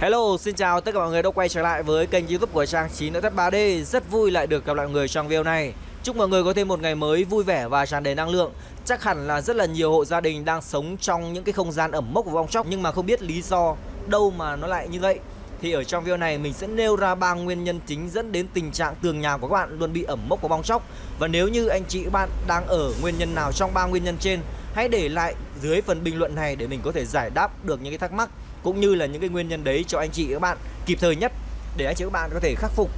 Hello, xin chào tất cả mọi người đã quay trở lại với kênh youtube của Trang 9 nội thất 3D Rất vui lại được gặp lại mọi người trong video này. Chúc mọi người có thêm một ngày mới vui vẻ và tràn đầy năng lượng. Chắc hẳn là rất là nhiều hộ gia đình đang sống trong những cái không gian ẩm mốc và bong chóc Nhưng mà không biết lý do đâu mà nó lại như vậy. Thì ở trong video này mình sẽ nêu ra ba nguyên nhân chính dẫn đến tình trạng tường nhà của các bạn luôn bị ẩm mốc và bong chóc. Và nếu như anh chị các bạn đang ở nguyên nhân nào trong ba nguyên nhân trên Hãy để lại dưới phần bình luận này để mình có thể giải đáp được những cái thắc mắc cũng như là những cái nguyên nhân đấy cho anh chị các bạn kịp thời nhất để anh chị các bạn có thể khắc phục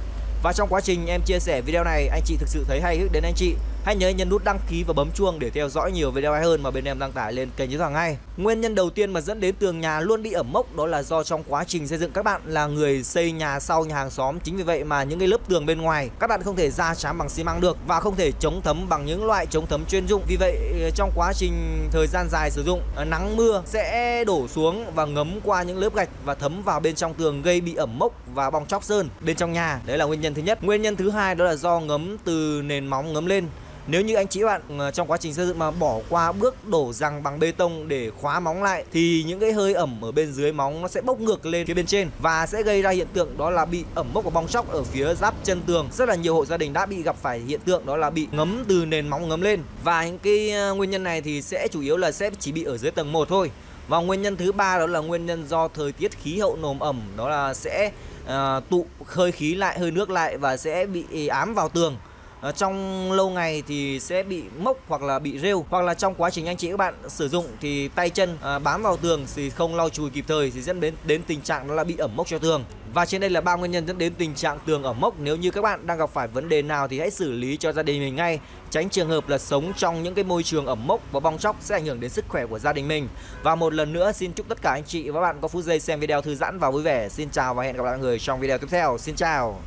và trong quá trình em chia sẻ video này, anh chị thực sự thấy hay đến anh chị. Hãy nhớ nhấn nút đăng ký và bấm chuông để theo dõi nhiều video hay hơn mà bên em đăng tải lên kênh youtube hàng ngày Nguyên nhân đầu tiên mà dẫn đến tường nhà luôn bị ẩm mốc đó là do trong quá trình xây dựng các bạn là người xây nhà sau nhà hàng xóm. Chính vì vậy mà những cái lớp tường bên ngoài, các bạn không thể ra chám bằng xi măng được và không thể chống thấm bằng những loại chống thấm chuyên dụng. Vì vậy ờ, trong quá trình thời gian dài sử dụng ờ, nắng mưa sẽ đổ xuống và ngấm qua những lớp gạch và thấm vào bên trong tường gây bị ẩm mốc và bong chóc sơn bên trong nhà. Đấy là nguyên nhân thứ nhất Nguyên nhân thứ hai đó là do ngấm từ nền móng ngấm lên nếu như anh chị bạn ờ, trong quá trình xây dựng mà bỏ qua bước đổ răng bằng bê tông để khóa móng lại, thì những cái hơi ẩm ở bên dưới móng nó sẽ bốc ngược lên phía bên trên và sẽ gây ra hiện tượng đó là bị ẩm mốc và bong chóc ở phía giáp chân tường. Rất là nhiều hộ gia đình đã bị gặp phải hiện tượng đó là bị ngấm từ nền móng ngấm lên và những cái ờ, nguyên nhân này thì sẽ chủ yếu là sẽ chỉ bị ở dưới tầng 1 thôi. Và nguyên nhân thứ ba đó là nguyên nhân do thời tiết khí hậu nồm ẩm. Đó là sẽ uh, tụ hơi khí lại hơi nước lại và sẽ bị ám vào tường. Ờ, trong lâu ngày thì sẽ bị mốc hoặc là bị rêu. Hoặc là trong quá trình anh chị các bạn sử dụng thì tay chân ờ, bám vào tường thì không lau chùi kịp thời thì dẫn đến đến tình trạng đó là bị ẩm mốc cho tường. Và trên đây là ba nguyên nhân dẫn đến tình trạng tường ẩm mốc. Nếu như các bạn đang gặp phải vấn đề nào thì hãy xử lý cho gia đình mình ngay. Tránh trường hợp là sống trong những cái môi trường ẩm mốc và bong chóc sẽ ảnh hưởng đến sức khỏe của gia đình mình. Và một lần nữa, xin chúc tất cả anh chị và các bạn có phút giây xem video thư giãn và vui vẻ. Xin chào và hẹn gặp lại mọi người trong video tiếp theo. Xin chào.